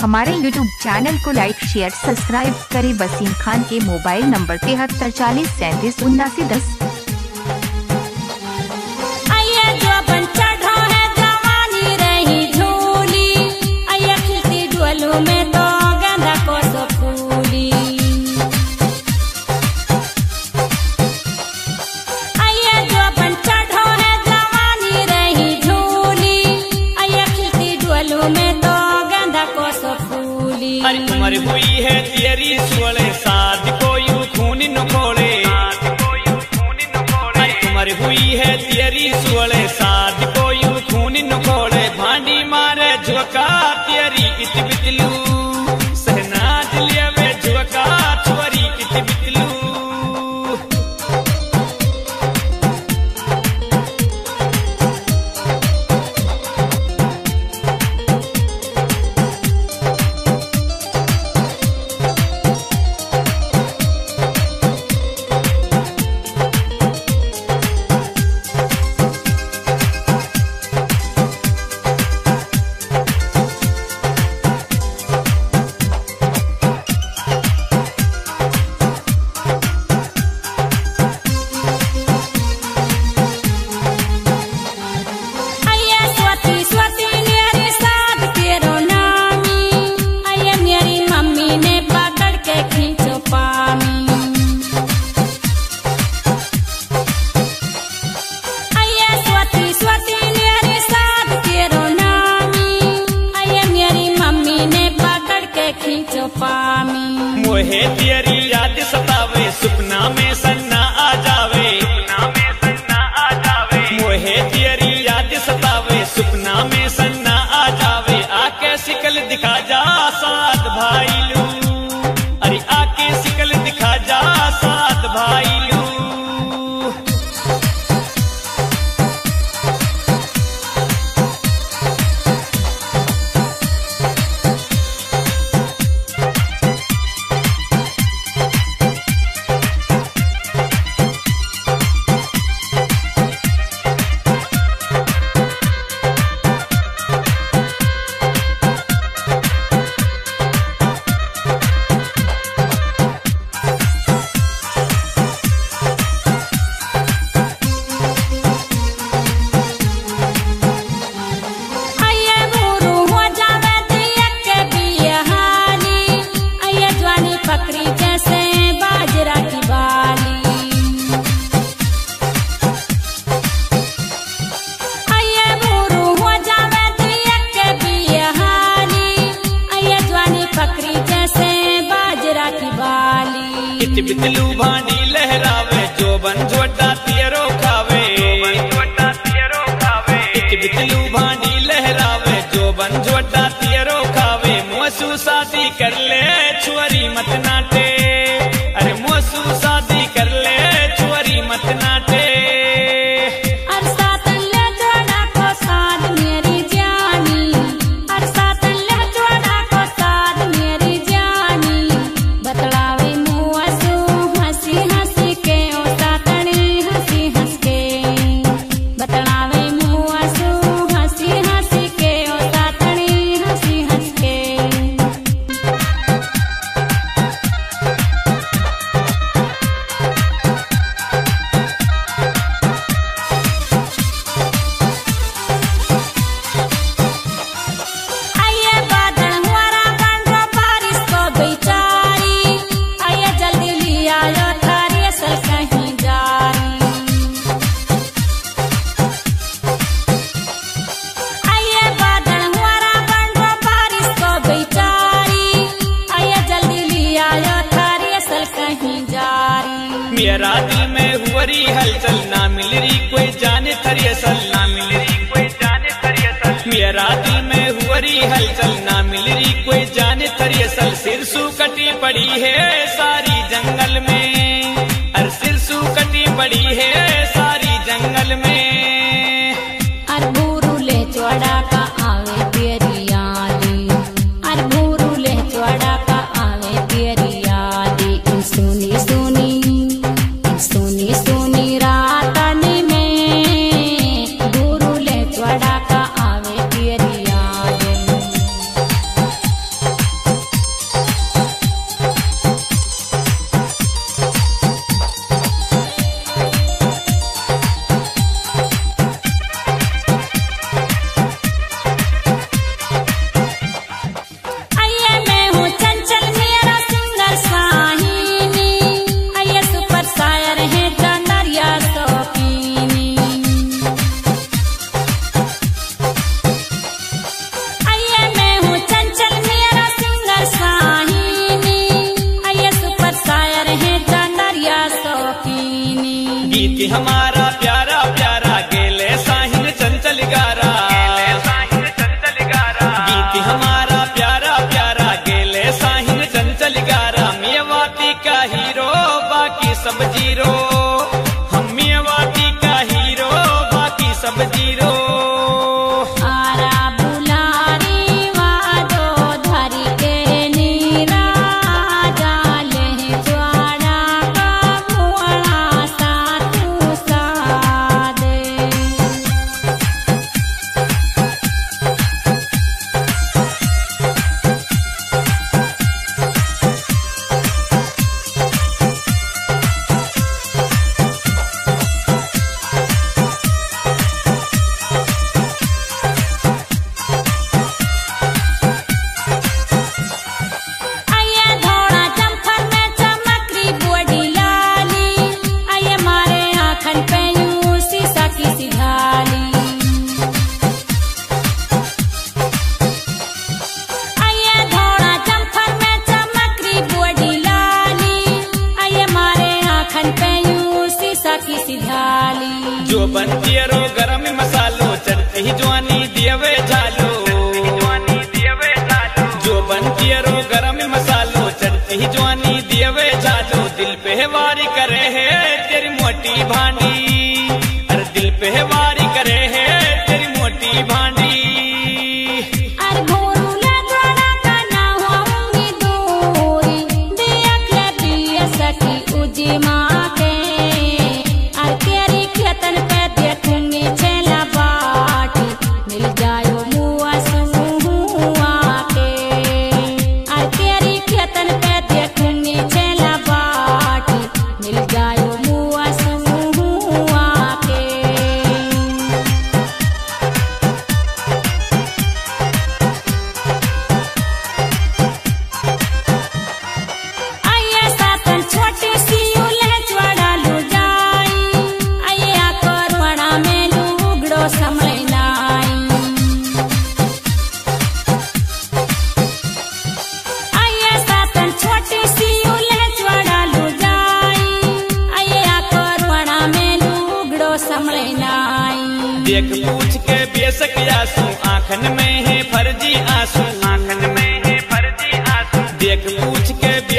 हमारे YouTube channel को like share subscribe करें। वसीम खान के मोबाइल नंबर तिहत्तर, चालीस, सैंतीस, उन्नासी, दस। का तेरी बड़ी है। हमारे भान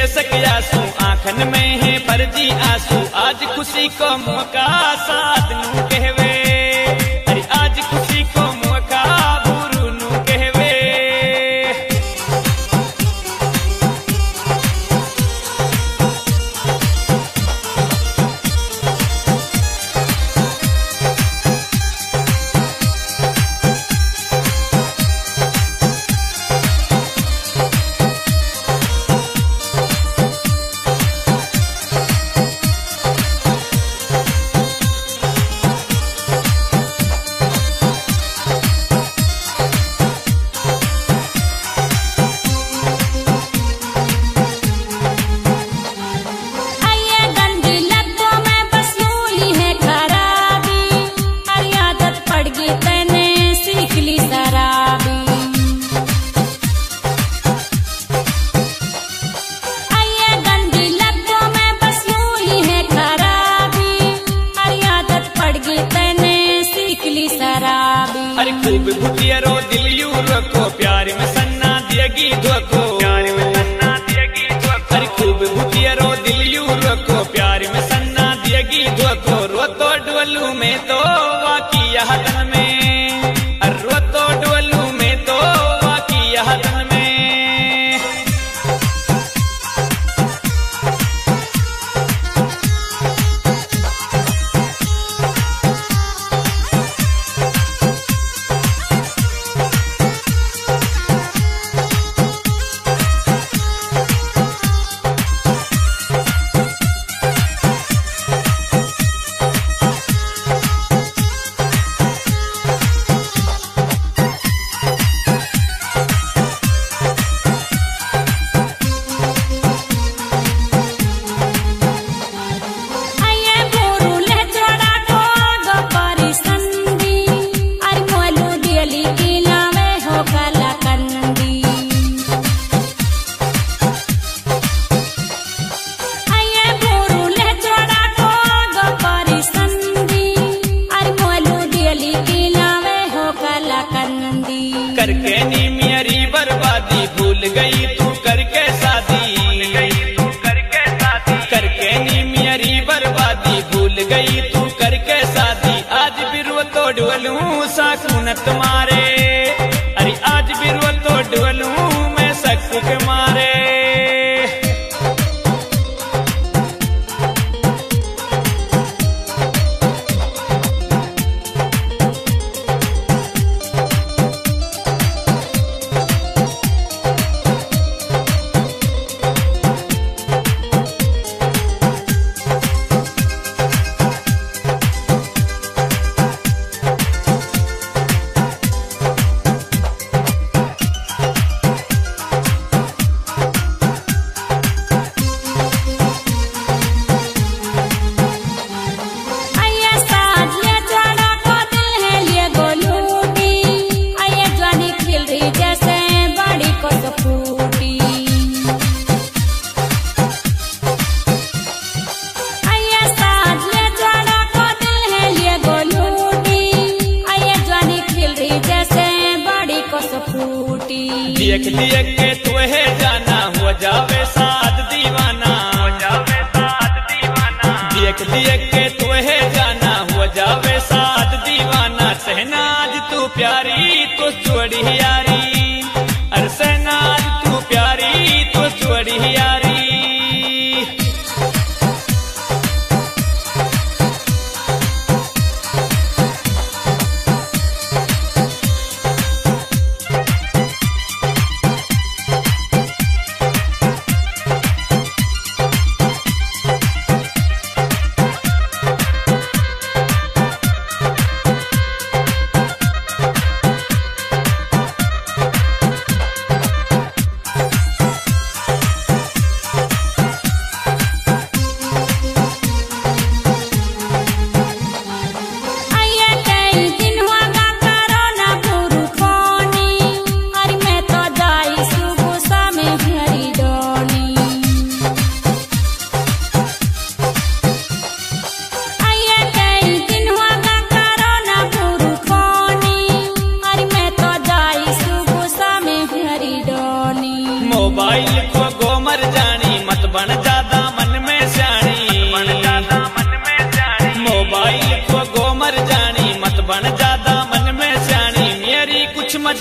ये आँसू आंखन में है फर्जी आँसू। आज खुशी को मौका साथ नू कहवे।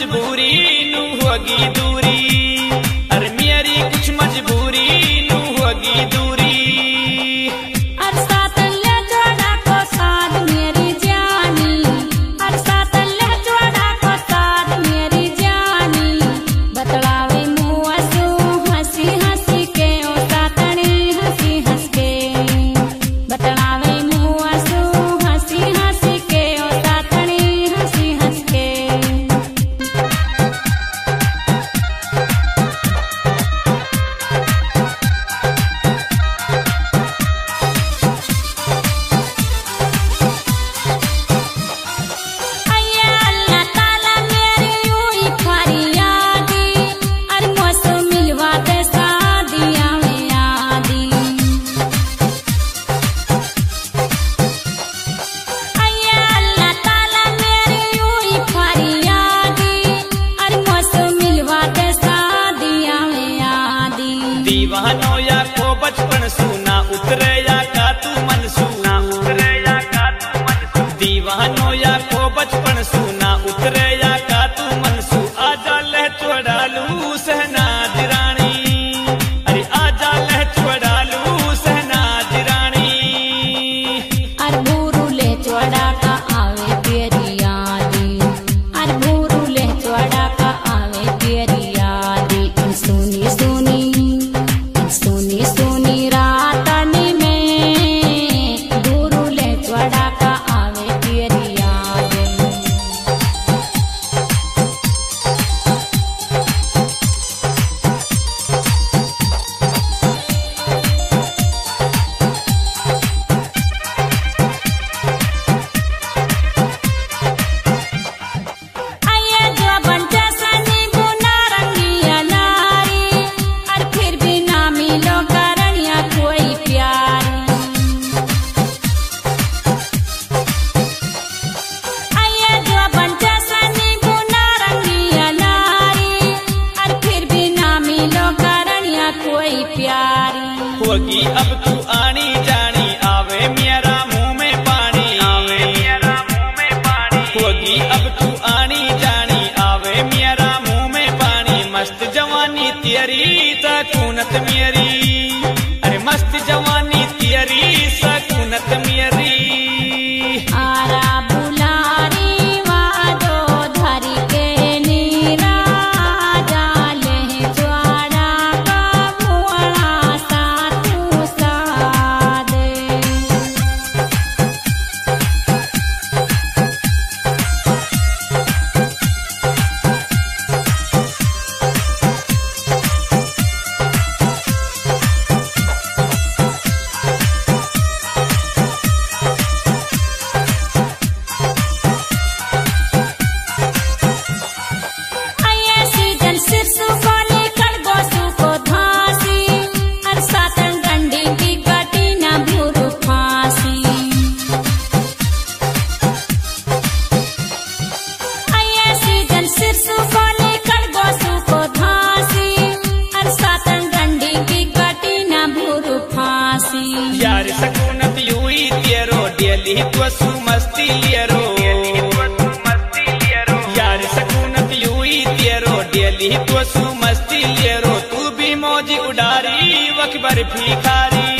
ਮਜਬੂਰੀ ਨੂੰ ਹੋਗੀ ਦੂਰੀ mano. कूनत मेरी। अरे मस्त जवान भंडारी वकबर भिखारी।